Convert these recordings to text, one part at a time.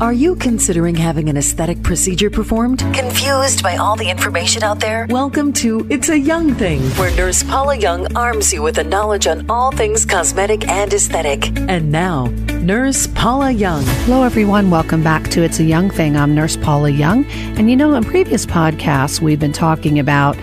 Are you considering having an aesthetic procedure performed? Confused by all the information out there? Welcome to It's a Young Thing, where Nurse Paula Young arms you with the knowledge on all things cosmetic and aesthetic. And now, Nurse Paula Young. Hello, everyone. Welcome back to It's a Young Thing. I'm Nurse Paula Young. And you know, in previous podcasts, we've been talking about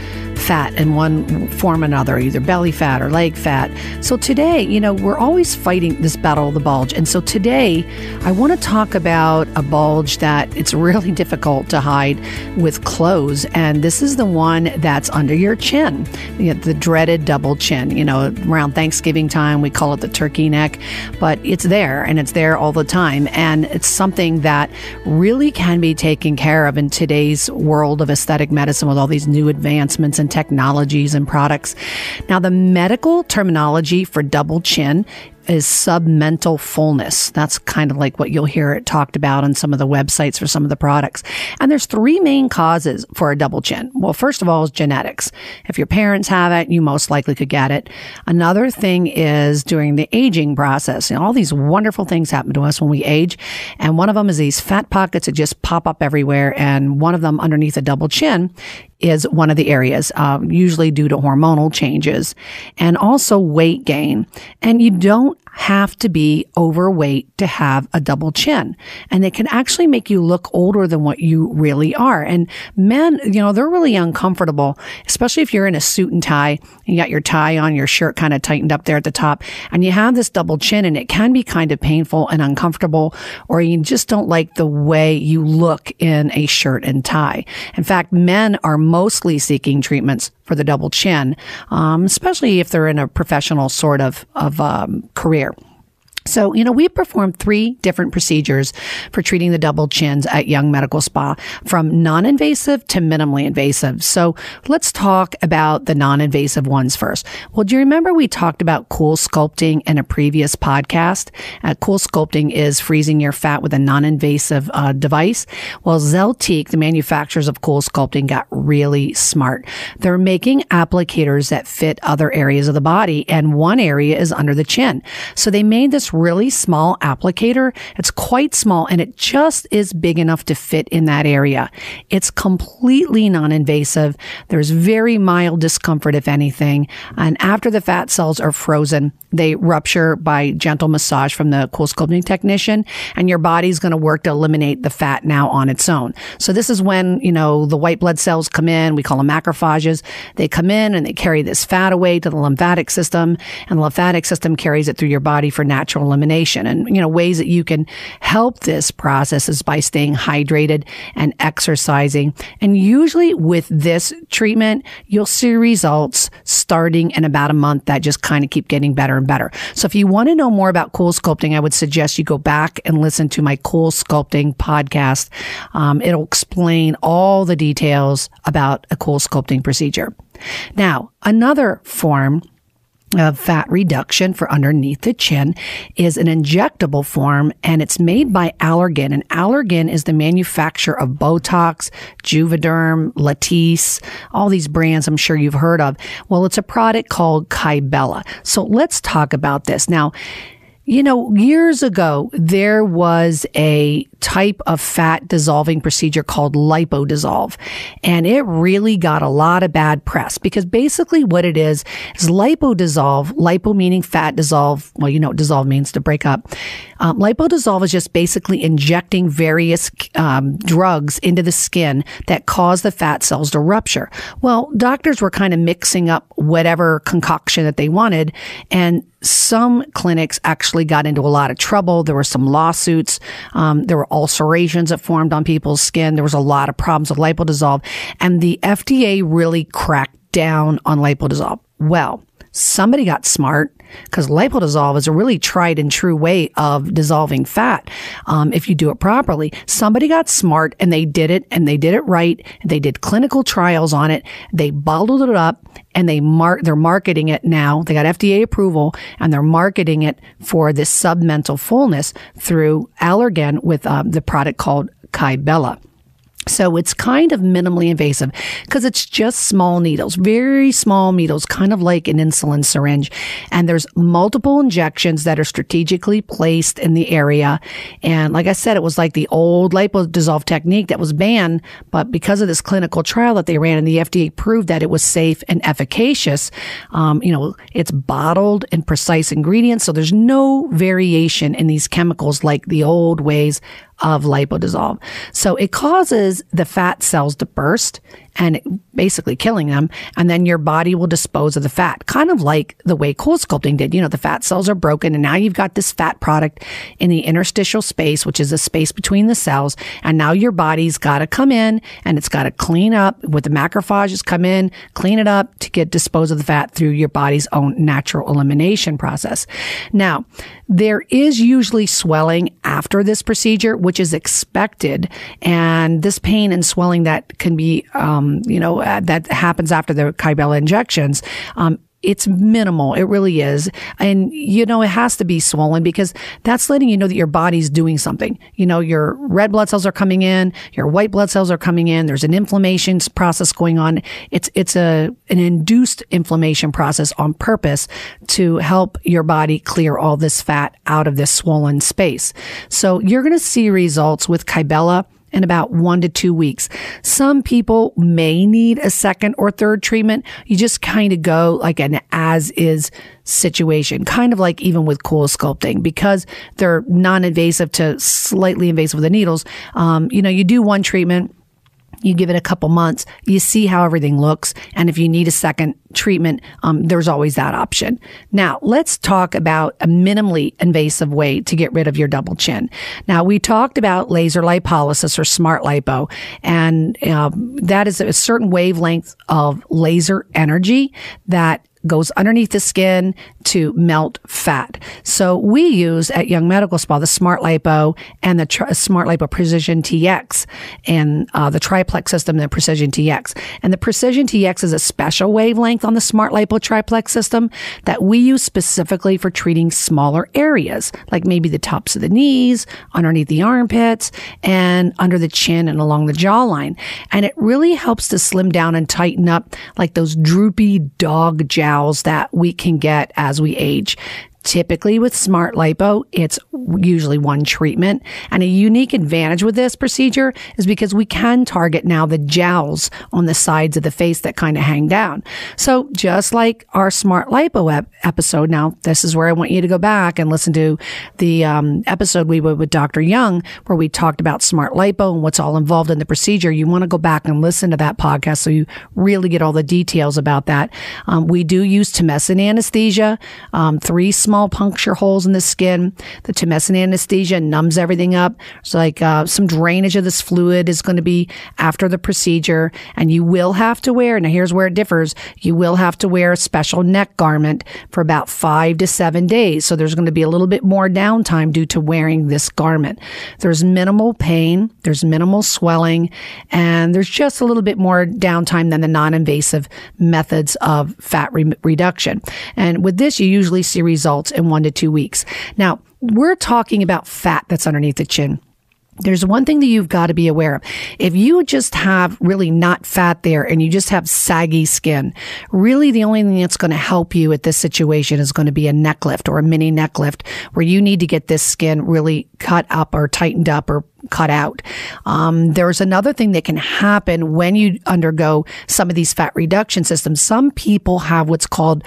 fat in one form or another, either belly fat or leg fat. So today, you know, we're always fighting this battle of the bulge. And so today, I want to talk about a bulge that it's really difficult to hide with clothes. And this is the one that's under your chin, you know, the dreaded double chin. You know, around Thanksgiving time, we call it the turkey neck, but it's there and it's there all the time. And it's something that really can be taken care of in today's world of aesthetic medicine with all these new advancements and technologies and products. Now, the medical terminology for double chin is submental fullness. That's kind of like what you'll hear it talked about on some of the websites for some of the products. And there's three main causes for a double chin. Well, first of all is genetics. If your parents have it, you most likely could get it. Another thing is during the aging process. Know, all these wonderful things happen to us when we age. And one of them is these fat pockets that just pop up everywhere. And one of them underneath a double chin is one of the areas, uh, usually due to hormonal changes and also weight gain. And you don't have to be overweight to have a double chin. And it can actually make you look older than what you really are. And men, you know, they're really uncomfortable, especially if you're in a suit and tie, and you got your tie on, your shirt kind of tightened up there at the top, and you have this double chin and it can be kind of painful and uncomfortable, or you just don't like the way you look in a shirt and tie. In fact, men are mostly seeking treatments for the double chin, um, especially if they're in a professional sort of, of um, career. So, you know, we perform three different procedures for treating the double chins at Young Medical Spa from non-invasive to minimally invasive. So let's talk about the non-invasive ones first. Well, do you remember we talked about CoolSculpting in a previous podcast? Uh, CoolSculpting is freezing your fat with a non-invasive uh, device. Well, Zeltiq, the manufacturers of CoolSculpting got really smart. They're making applicators that fit other areas of the body and one area is under the chin. So they made this really small applicator. It's quite small and it just is big enough to fit in that area. It's completely non-invasive. There's very mild discomfort, if anything. And after the fat cells are frozen, they rupture by gentle massage from the CoolSculpting technician and your body's going to work to eliminate the fat now on its own. So this is when, you know, the white blood cells come in. We call them macrophages. They come in and they carry this fat away to the lymphatic system and the lymphatic system carries it through your body for natural elimination. And, you know, ways that you can help this process is by staying hydrated and exercising. And usually with this treatment, you'll see results starting in about a month that just kind of keep getting better and better. So if you want to know more about CoolSculpting, I would suggest you go back and listen to my CoolSculpting podcast. Um, it'll explain all the details about a CoolSculpting procedure. Now, another form of fat reduction for underneath the chin is an injectable form and it's made by Allergan. And Allergan is the manufacturer of Botox, Juvederm, Latisse, all these brands I'm sure you've heard of. Well, it's a product called Kybella. So let's talk about this. Now, you know, years ago, there was a type of fat dissolving procedure called lipodissolve. And it really got a lot of bad press because basically what it is is lipodissolve, lipo meaning fat dissolve. Well, you know what dissolve means to break up. Um, lipodissolve is just basically injecting various um, drugs into the skin that cause the fat cells to rupture. Well, doctors were kind of mixing up whatever concoction that they wanted and some clinics actually got into a lot of trouble. There were some lawsuits. Um, there were ulcerations that formed on people's skin. There was a lot of problems with lipodissolve, and the FDA really cracked down on lipodissolve. Well, somebody got smart because lipodissolve is a really tried and true way of dissolving fat um, if you do it properly. Somebody got smart and they did it and they did it right. They did clinical trials on it. They bottled it up and they mark they're marketing it now. They got FDA approval and they're marketing it for this submental fullness through Allergan with um, the product called Kybella. So it's kind of minimally invasive because it's just small needles, very small needles, kind of like an insulin syringe. And there's multiple injections that are strategically placed in the area. And like I said, it was like the old lipo-dissolve technique that was banned, but because of this clinical trial that they ran and the FDA proved that it was safe and efficacious, um, you know, it's bottled and precise ingredients. So there's no variation in these chemicals like the old ways of lipodissolve. So it causes the fat cells to burst and basically killing them. And then your body will dispose of the fat, kind of like the way CoolSculpting did. You know, the fat cells are broken and now you've got this fat product in the interstitial space, which is the space between the cells. And now your body's got to come in and it's got to clean up with the macrophages come in, clean it up to get dispose of the fat through your body's own natural elimination process. Now, there is usually swelling after this procedure, which is expected. And this pain and swelling that can be, um, you know, uh, that happens after the Kybella injections, um, it's minimal. It really is. And, you know, it has to be swollen because that's letting you know that your body's doing something. You know, your red blood cells are coming in, your white blood cells are coming in. There's an inflammation process going on. It's, it's a, an induced inflammation process on purpose to help your body clear all this fat out of this swollen space. So you're going to see results with Kybella in about one to two weeks. Some people may need a second or third treatment. You just kind of go like an as is situation, kind of like even with CoolSculpting because they're non-invasive to slightly invasive with the needles. Um, you know, you do one treatment you give it a couple months, you see how everything looks. And if you need a second treatment, um, there's always that option. Now, let's talk about a minimally invasive way to get rid of your double chin. Now, we talked about laser lipolysis or smart lipo, and uh, that is a certain wavelength of laser energy that goes underneath the skin to melt fat. So we use at Young Medical Spa the Smart Lipo and the tri- Smart Lipo Precision TX and uh, the triplex system, the Precision TX. And the Precision TX is a special wavelength on the Smart Lipo triplex system that we use specifically for treating smaller areas, like maybe the tops of the knees, underneath the armpits, and under the chin and along the jawline. And it really helps to slim down and tighten up like those droopy dog jowls that we can get as we age. Typically with smart lipo, it's usually one treatment. And a unique advantage with this procedure is because we can target now the jowls on the sides of the face that kind of hang down. So just like our smart lipo ep- episode, now this is where I want you to go back and listen to the um, episode we did with Dr. Young, where we talked about smart lipo and what's all involved in the procedure. You want to go back and listen to that podcast so you really get all the details about that. Um, we do use tumescent anesthesia, um, three small small puncture holes in the skin. The tumescent anesthesia numbs everything up. So like uh, some drainage of this fluid is going to be after the procedure, and you will have to wear. Now here's where it differs. You will have to wear a special neck garment for about five to seven days. So there's going to be a little bit more downtime due to wearing this garment. There's minimal pain. There's minimal swelling, and there's just a little bit more downtime than the non-invasive methods of fat re- reduction. And with this, you usually see results in one to two weeks. Now, we're talking about fat that's underneath the chin. There's one thing that you've got to be aware of. If you just have really not fat there and you just have saggy skin, really the only thing that's going to help you at this situation is going to be a neck lift or a mini neck lift where you need to get this skin really cut up or tightened up or cut out. Um, there's another thing that can happen when you undergo some of these fat reduction systems. Some people have what's called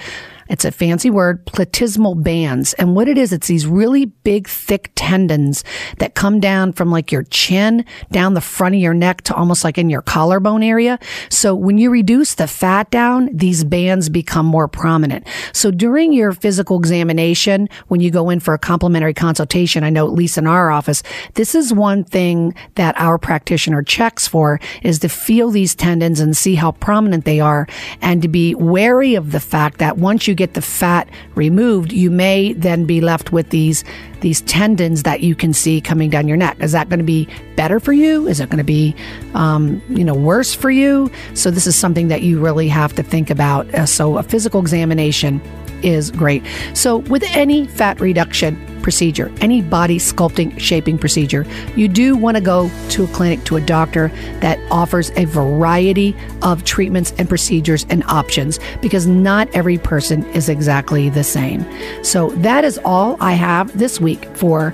it's a fancy word, platysmal bands. And what it is, it's these really big, thick tendons that come down from like your chin down the front of your neck to almost like in your collarbone area. So when you reduce the fat down, these bands become more prominent. So during your physical examination, when you go in for a complimentary consultation, I know at least in our office, this is one thing that our practitioner checks for is to feel these tendons and see how prominent they are and to be wary of the fact that once you get the fat removed, you may then be left with these these tendons that you can see coming down your neck. Is that going to be better for you? Is it going to be, um, you know, worse for you? So this is something that you really have to think about. Uh, so a physical examination is great. So with any fat reduction, procedure, any body sculpting, shaping procedure, you do want to go to a clinic, to a doctor that offers a variety of treatments and procedures and options because not every person is exactly the same. So that is all I have this week for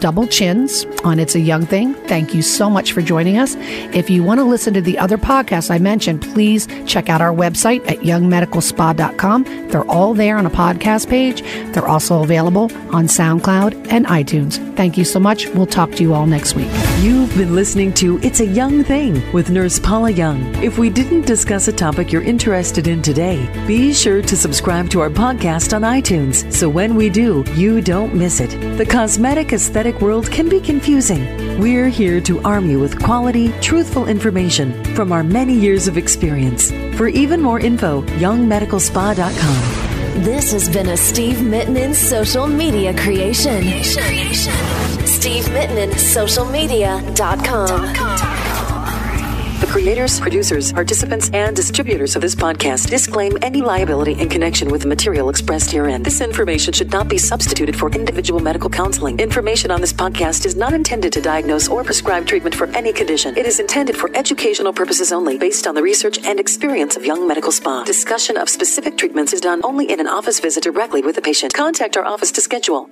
Double Chins on It's a Young Thing. Thank you so much for joining us. If you want to listen to the other podcasts I mentioned, please check out our website at youngmedicalspa.com. They're all there on a podcast page. They're also available on SoundCloud and iTunes. Thank you so much. We'll talk to you all next week. You've been listening to It's a Young Thing with Nurse Paula Young. If we didn't discuss a topic you're interested in today, be sure to subscribe to our podcast on iTunes so when we do, you don't miss it. The cosmetic aesthetic world can be confusing. We're here to arm you with quality, truthful information from our many years of experience. For even more info, youngmedicalspa.com. This has been a Steve Mittinen social media creation. Steve Mittinen, socialmedia.com. The creators, producers, participants, and distributors of this podcast disclaim any liability in connection with the material expressed herein. This information should not be substituted for individual medical counseling. Information on this podcast is not intended to diagnose or prescribe treatment for any condition. It is intended for educational purposes only, based on the research and experience of Young Medical Spa. Discussion of specific treatments is done only in an office visit directly with the patient. Contact our office to schedule.